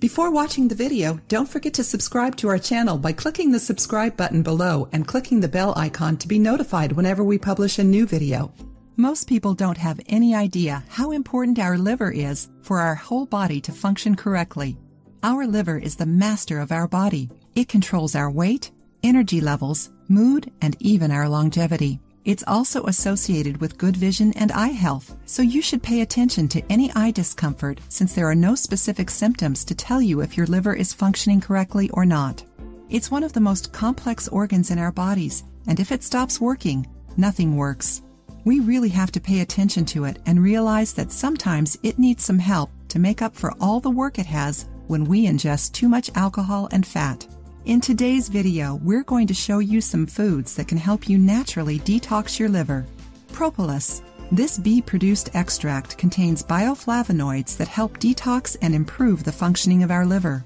Before watching the video, don't forget to subscribe to our channel by clicking the subscribe button below and clicking the bell icon to be notified whenever we publish a new video. Most people don't have any idea how important our liver is for our whole body to function correctly. Our liver is the master of our body. It controls our weight, energy levels, mood, and even our longevity. It's also associated with good vision and eye health, so you should pay attention to any eye discomfort since there are no specific symptoms to tell you if your liver is functioning correctly or not. It's one of the most complex organs in our bodies, and if it stops working, nothing works. We really have to pay attention to it and realize that sometimes it needs some help to make up for all the work it has when we ingest too much alcohol and fat. In today's video, we're going to show you some foods that can help you naturally detox your liver. Propolis. This bee-produced extract contains bioflavonoids that help detox and improve the functioning of our liver.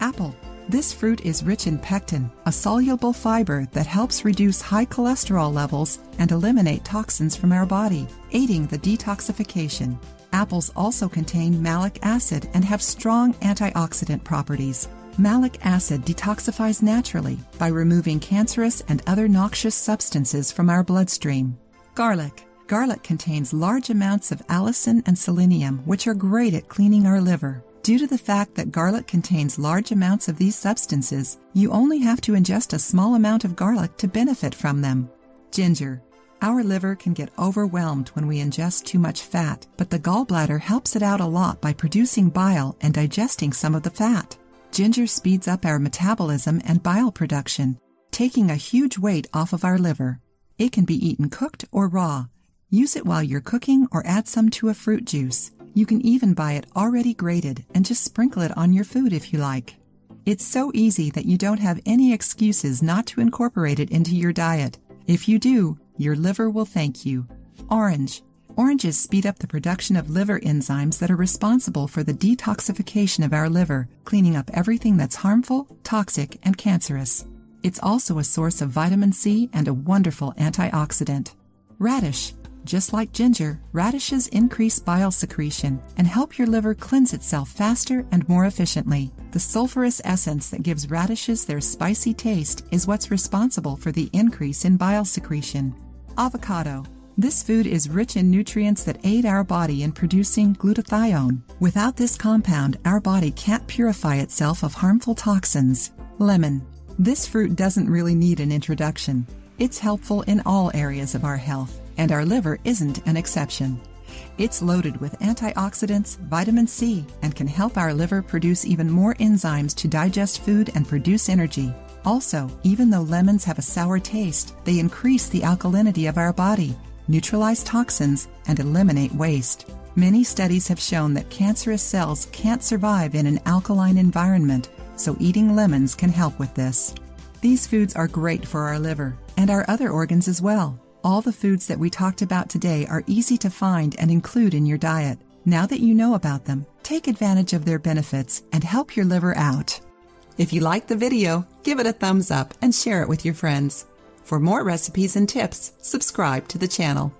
Apple. This fruit is rich in pectin, a soluble fiber that helps reduce high cholesterol levels and eliminate toxins from our body, aiding the detoxification. Apples also contain malic acid and have strong antioxidant properties. Malic acid detoxifies naturally by removing cancerous and other noxious substances from our bloodstream. Garlic. Garlic contains large amounts of allicin and selenium, which are great at cleaning our liver. Due to the fact that garlic contains large amounts of these substances, you only have to ingest a small amount of garlic to benefit from them. Ginger. Our liver can get overwhelmed when we ingest too much fat, but the gallbladder helps it out a lot by producing bile and digesting some of the fat. Ginger speeds up our metabolism and bile production, taking a huge weight off of our liver. It can be eaten cooked or raw. Use it while you're cooking or add some to a fruit juice. You can even buy it already grated and just sprinkle it on your food if you like. It's so easy that you don't have any excuses not to incorporate it into your diet. If you do, your liver will thank you. Orange. Oranges speed up the production of liver enzymes that are responsible for the detoxification of our liver, cleaning up everything that's harmful, toxic, and cancerous. It's also a source of vitamin C and a wonderful antioxidant. Radish. Just like ginger, radishes increase bile secretion and help your liver cleanse itself faster and more efficiently. The sulfurous essence that gives radishes their spicy taste is what's responsible for the increase in bile secretion. Avocado. This food is rich in nutrients that aid our body in producing glutathione. Without this compound, our body can't purify itself of harmful toxins. Lemon. This fruit doesn't really need an introduction. It's helpful in all areas of our health, and our liver isn't an exception. It's loaded with antioxidants, vitamin C, and can help our liver produce even more enzymes to digest food and produce energy. Also, even though lemons have a sour taste, they increase the alkalinity of our body, neutralize toxins, and eliminate waste. Many studies have shown that cancerous cells can't survive in an alkaline environment, so eating lemons can help with this. These foods are great for our liver and our other organs as well. All the foods that we talked about today are easy to find and include in your diet. Now that you know about them, take advantage of their benefits and help your liver out. If you liked the video, give it a thumbs up and share it with your friends. For more recipes and tips, subscribe to the channel.